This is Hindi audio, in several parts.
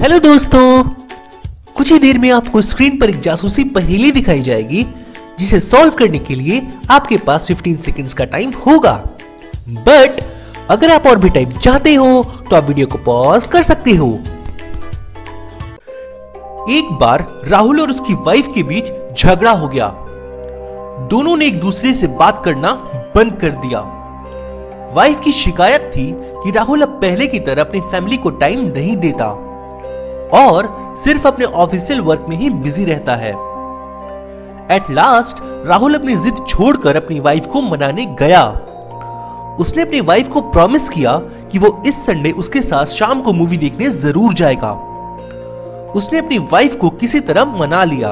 हेलो दोस्तों, कुछ ही देर में आपको स्क्रीन पर एक जासूसी पहेली दिखाई जाएगी, जिसे सॉल्व करने के लिए आपके पास 15 सेकंड्स का टाइम होगा। बट अगर आप और भी टाइम चाहते हो तो आप वीडियो को पॉज कर सकते हो। एक बार राहुल और उसकी वाइफ के बीच झगड़ा हो गया। दोनों ने एक दूसरे से बात करना बंद कर दिया। वाइफ की शिकायत थी कि राहुल अब पहले की तरह अपनी फैमिली को टाइम नहीं देता। और सिर्फ़ अपने ऑफिशियल वर्क में ही बिज़ी रहता है। एट लास्ट राहुल अपनी जिद छोड़कर अपनी वाइफ को मनाने गया। उसने अपनी वाइफ को प्रॉमिस किया कि वो इस संडे उसके साथ शाम को मूवी देखने ज़रूर जाएगा। उसने अपनी वाइफ को किसी तरह मना लिया।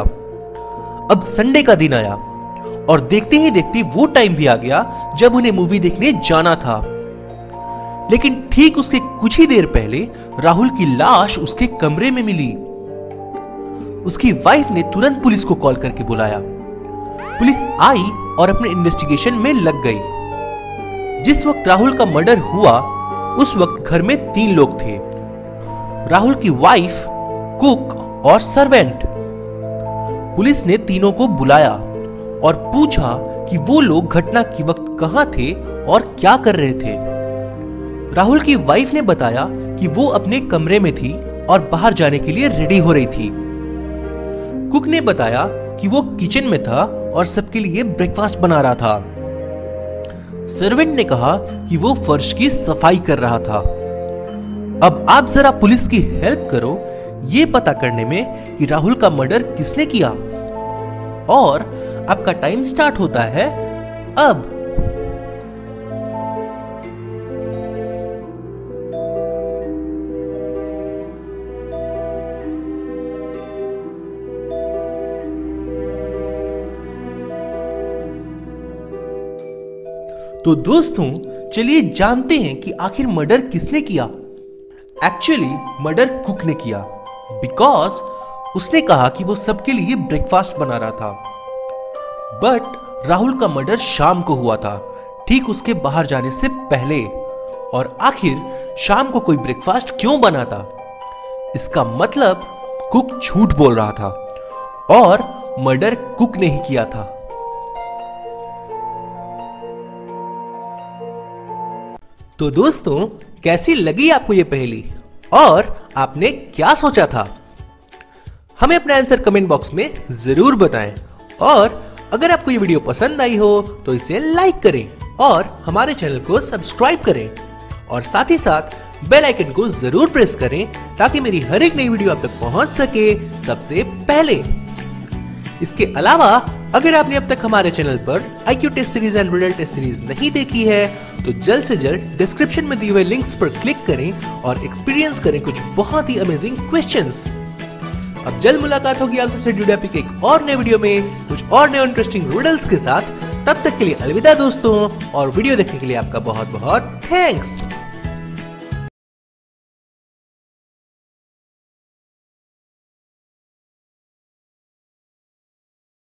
अब संडे का दिन आया और देखते ही देखते वो टाइम भी आ गया जब उन्हें मूवी देखने जाना था। लेकिन ठीक उसके कुछ ही देर पहले राहुल की लाश उसके कमरे में मिली। उसकी वाइफ ने तुरंत पुलिस को कॉल करके बुलाया। पुलिस आई और अपने इन्वेस्टिगेशन में लग गई। जिस वक्त राहुल का मर्डर हुआ, उस वक्त घर में तीन लोग थे। राहुल की वाइफ, कुक और सर्वेंट। पुलिस ने तीनों को बुलाया और पूछा कि वो लोग घटना के वक्त कहाँ थे और क्या कर रहे थे। राहुल की वाइफ ने बताया कि वो अपने कमरे में थी और बाहर जाने के लिए रेडी हो रही थी। कुक ने बताया कि वो किचन में था और सबके लिए ब्रेकफास्ट बना रहा था। सर्वेंट ने कहा कि वो फर्श की सफ़ाई कर रहा था। अब आप जरा पुलिस की हेल्प करो, ये पता करने में कि राहुल का मर्डर किसने किया। और आपका टाइम स्टार्ट होता है अब। तो दोस्तों चलिए जानते हैं कि आखिर मर्डर किसने किया। एक्चुअली मर्डर कुक ने किया। बिकॉज़ उसने कहा कि वो सबके लिए ब्रेकफास्ट बना रहा था। बट राहुल का मर्डर शाम को हुआ था। ठीक उसके बाहर जाने से पहले। और आखिर शाम को कोई ब्रेकफास्ट क्यों बना था? इसका मतलब कुक झूठ बोल रहा था। और मर्डर कुक ने ही किया था। तो दोस्तों, कैसी लगी आपको ये पहेली? और आपने क्या सोचा था? हमें अपना आंसर कमेंट बॉक्स में ज़रूर बताएँ। और अगर आपको ये वीडियो पसंद आई हो तो इसे लाइक करें और हमारे चैनल को सब्सक्राइब करें। और साथ ही साथ बेल आइकन को ज़रूर प्रेस करें, ताकि मेरी हर एक नई वीडियो आप तक पहुँच सके सबसे पहले। इसके अलावा, अगर आपने अब तक हमारे चैनल पर IQ test series and riddle test series नहीं देखी है तो जल्द से जल्द डिस्क्रिप्शन में दिए हुए लिंक्स पर क्लिक करें और एक्सपीरियंस करें कुछ बहुत ही अमेजिंग क्वेश्चंस अब जल्द मुलाकात होगी आप सबसे ड्यूडापी के एक और नए वीडियो में, कुछ और नए इंटरेस्टिंग रूडल्स के साथ। तब तक के लिए अलविदा दोस्तों और वीडियो देखने के लिए आपका बहुत बहुत थैंक्स